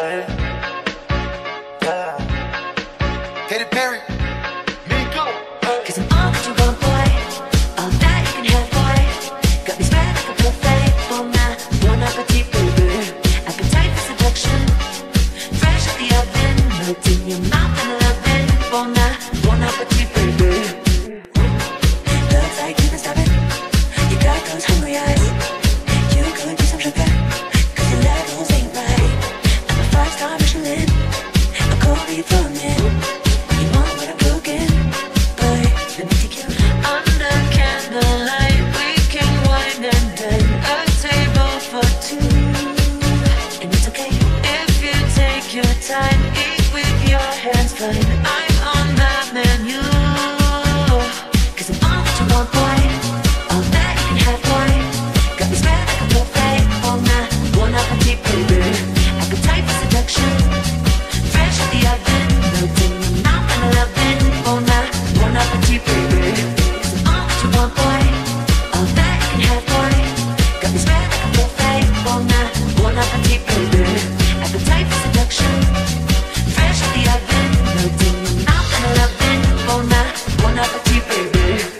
Bye. your hands, but I'm on that menu. Cause I'm on what you want, boy. apaixonada te perder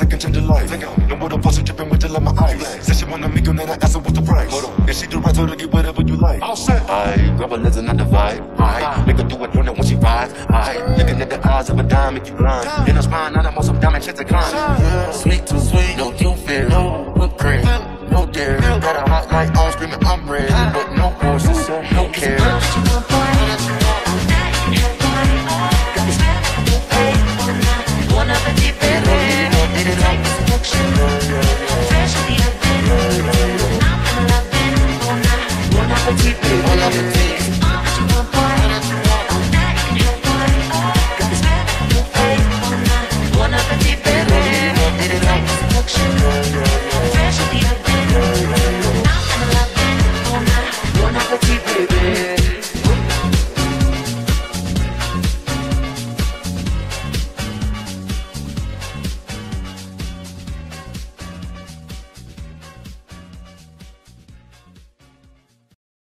I can change your life. No more the water potion dripping with the my eyes. Relax. Said she wanna make you, then I ask her what's the price. Hold on. If she do right, so to get whatever you like. All set. I grab a lens not the vibe. I uh-huh. nigga do it when it when she rides. I looking at the eyes of a dime, make you blind. In her spine, I'm on some diamond shit to climb. Yeah. Sweet too sweet, no you feel no whipped cream, no dare. Got a hot light on, screaming I'm red, but no horses.